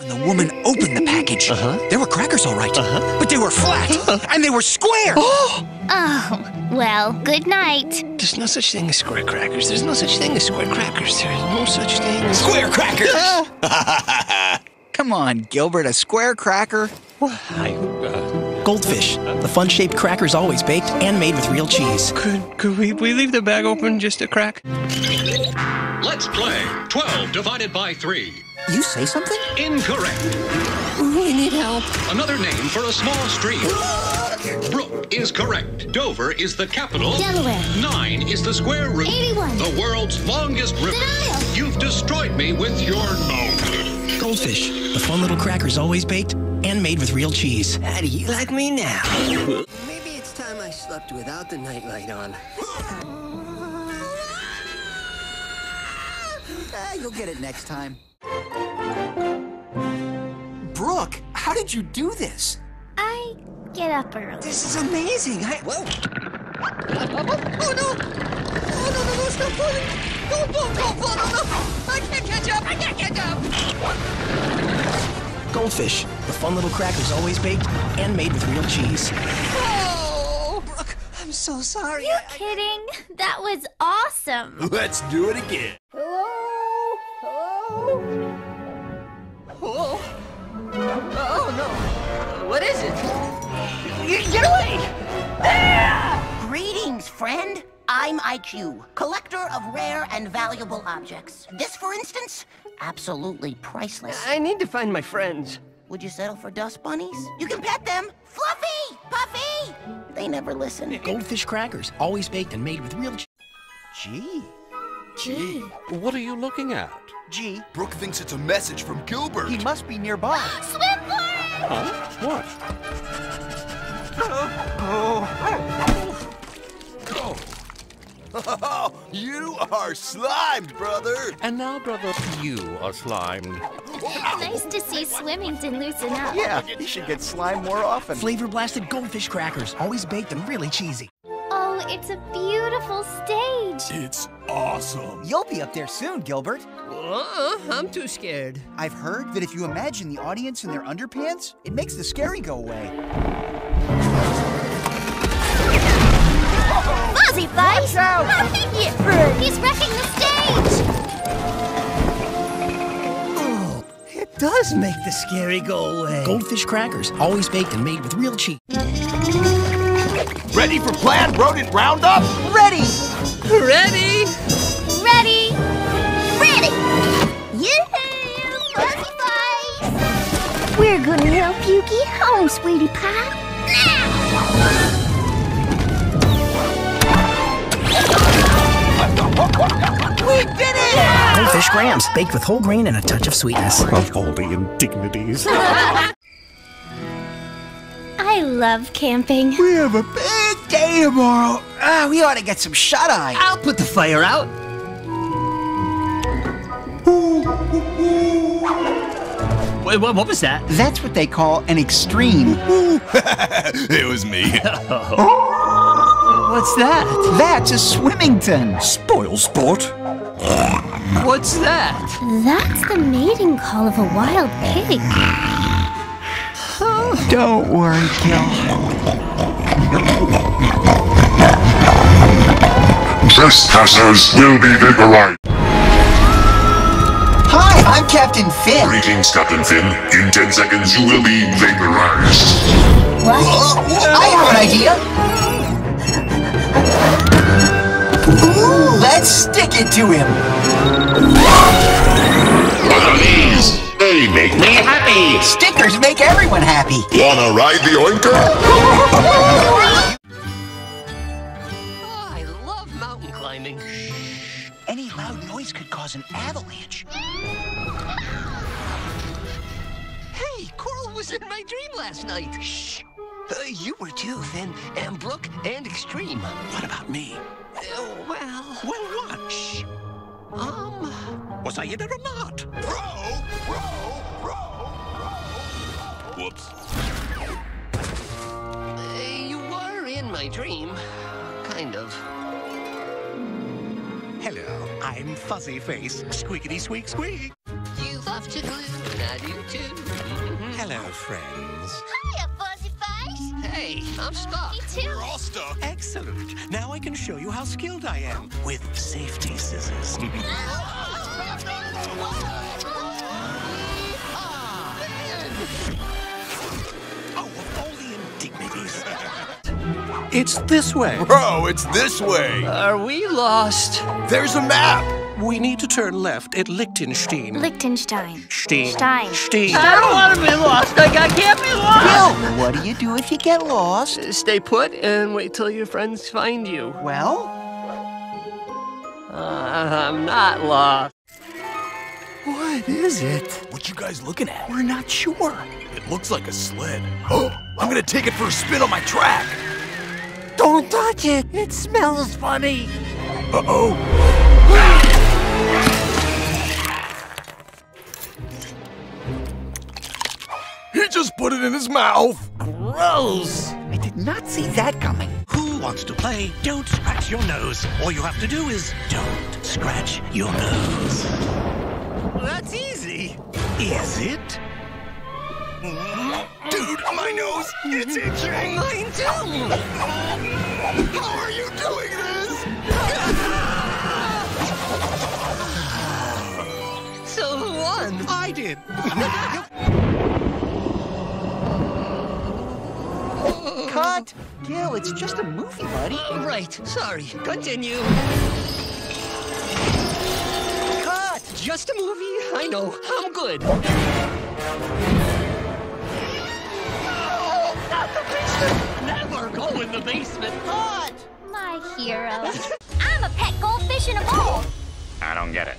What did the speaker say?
When the woman opened the package, Uh-huh. there were crackers all right, Uh-huh. but they were flat and they were square. Oh, well, good night. There's no such thing as square crackers. There's no such thing as square crackers. There's no such thing as square crackers. Come on, Gilbert, a square cracker. I, uh, Goldfish, the fun-shaped crackers always baked and made with real cheese. could could we, we leave the bag open just a crack? Let's play 12 divided by 3. You say something? Incorrect. We need help. Another name for a small stream. Brook is correct. Dover is the capital. Delaware. Nine is the square root. 81. The world's longest river. Denial. You've destroyed me with your no. Goldfish, the fun little crackers always baked and made with real cheese. How do you like me now? Maybe it's time I slept without the nightlight on. Ah, you'll get it next time. Brooke, how did you do this? I get up early. This is amazing. I, Whoa! Oh no! Oh no, no, no, stop falling! Don't, don't, don't fall! No, no! I can't catch up! I can't catch up! Goldfish, the fun little crackers always baked and made with real cheese. Oh! Brooke, I'm so sorry. You kidding? That was awesome. Let's do it again. Get away! Ah! Greetings, friend. I'm IQ, collector of rare and valuable objects. This, for instance, absolutely priceless. I need to find my friends. Would you settle for dust bunnies? You can pet them. Fluffy! Puffy! They never listen. Goldfish crackers, always baked and made with real cheese. Gee. Gee. What are you looking at? Gee, Brooke thinks it's a message from Gilbert. he must be nearby. Swim for it! Huh? What? Oh, Go! you are slimed, brother. And now, brother, you are slimed. Nice to see Swimmington loosen up. Yeah, you should get slime more often. Flavor blasted goldfish crackers, always baked and really cheesy. It's a beautiful stage. It's awesome. You'll be up there soon, Gilbert. Uh, I'm too scared. I've heard that if you imagine the audience in their underpants, it makes the scary go away. Fuzzy Face! He's wrecking the stage! Oh, it does make the scary go away. Goldfish crackers, always baked and made with real cheese. Ready for planned rodent roundup? Ready! Ready? Ready? Ready! Yoo-hoo! Fuzzy Face! We're gonna help you get home, sweetie pie. Now! We did it! Goldfish Grahams, baked with whole grain and a touch of sweetness. Of all the indignities. I love camping. We have a big day tomorrow. Ah, we ought to get some shut eye. I'll put the fire out. Wait, what, what was that? That's what they call an extreme. it was me. What's that? That's a Swimmington. Spoil sport. What's that? That's the mating call of a wild pig. Don't worry, Gil. Trespassers will be vaporized. Hi, I'm Captain Finn. Greetings, Captain Finn. In 10 seconds, you will be vaporized. I have an idea. Ooh, let's stick it to him. What are these? They make me happy. Stickers make everyone happy. Wanna ride the oinker? cause an avalanche. Hey, Coral was in my dream last night. Shh. Uh, you were too, Finn, and Brooke, and Extreme. What about me? Uh, well, Well, what? shh. Um, Was I in it or not? Whoops. uh, you were in my dream. Kind of. Hello, I'm Fuzzy Face. Squeakity squeak squeak. You love to glue, and I do too. Mm-hmm. Hello, friends. Hiya, Fuzzy Face. Hey, I'm stuck. Me too. We're all stuck. Excellent. Now I can show you how skilled I am with safety scissors. Oh, it's this way. Bro, it's this way. Are we lost? There's a map. We need to turn left at Liechtenstein. Liechtenstein. Stein. Stein. Stein. I don't want to be lost. I, I can't be lost. What do you do if you get lost? Stay put and wait till your friends find you. Well, Uh, I'm not lost. what is it? What you guys looking at? We're not sure. It looks like a sled. Oh, I'm gonna take it for a spin on my track. Don't touch it. It smells funny. Uh-oh. He just put it in his mouth. Gross. I did not see that coming. Who wants to play Don't Scratch Your Nose? All you have to do is don't scratch your nose. That's easy. Is it? Dude, my nose, it's itching. Mine too. How are you doing this? So who won? I did. Cut. Gil, it's just a movie, buddy. Uh, right. Sorry. Continue. Cut. Just a movie. I know. I'm good. Never go in the basement. Hot! My hero. I'm a pet goldfish in a bowl. I don't get it.